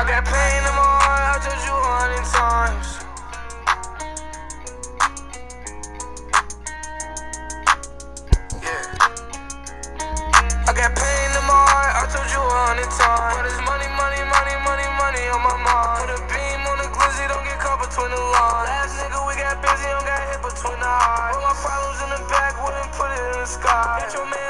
I got pain in my heart, I told you a hundred times. Yeah. I got pain in my heart, I told you a hundred times. Money, money, money, money, money on my mind. Put a beam on the glizzy, don't get caught between the lines. Last nigga, we got busy, don't got hit between the eyes. Put my problems in the back, wouldn't put it in the sky. Your man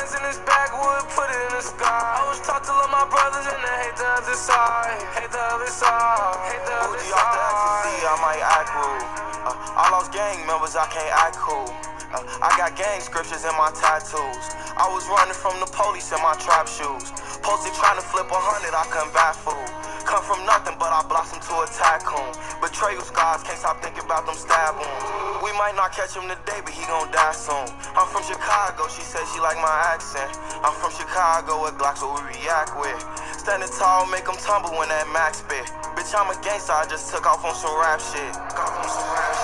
the sky. I was taught to love my brothers and I hate the other side. Hate the other side. Hate the other Bougie off the side. I might act rude. Uh, I lost gang members, I can't act cool. Uh, I got gang scriptures in my tattoos. I was running from the police in my trap shoes. Posted trying to flip a hundred, I couldn't fool. Come from nothing, but I blossomed to a tycoon. Betrayal scars, can't stop thinking about them stab wounds. We might not catch him today, but he gon' die soon. I'm from Chicago, she said she like my accent. I'm from Chicago, with Glocks what we react with. Standing tall, make 'em tumble when that max spit. Bitch, I'm a gangster, I just took off on some rap shit.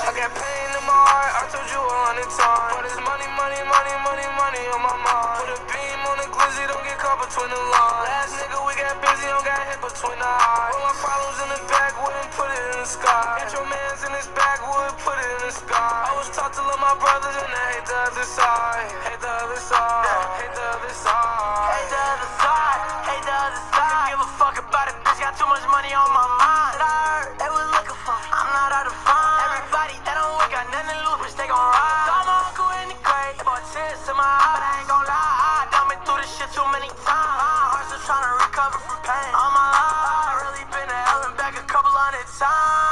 I got pain in my heart, I told you a hundred times. But it's money, money, money, money, money on my mind. Put a beam on the glizzy, don't get caught between the lines. Last nigga, we got busy, don't got hit between the eyes. Put my problems in the backwood and put it in the sky. Get your mans in his backwood, put it in the sky. Was taught to love my brothers and I hate the other side. Hate the other side. Hate the other side. Hate the other side, hate the other side. Don't give a fuck about it, bitch. Got too much money on my mind. I heard they was looking for me. I'm not out to find. Everybody that don't work got nothing to lose, bitch. They gon' ride. Saw my uncle in the grave. They bought tears to my eye, but I ain't gon' lie. I done been through this shit too many times. My heart's still trying to recover from pain. All my life, I really been to hell and back a couple hundred times.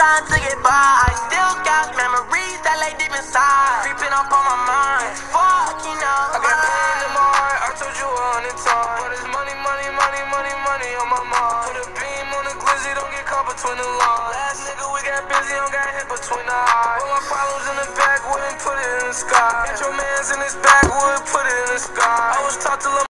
Trying to get by. I still got memories that lay deep inside. Creeping up on my mind. Fuck, you know. I got pain in my heart, I told you a hundred times. But it's money, money, money, money, money on my mind. Put a beam on the glizzy, don't get caught between the lines. Last nigga, we got busy, don't got hit between the eyes. Put my problems in the backwood and put it in the sky. Get your mans in his backwood, put it in the sky. I was taught to love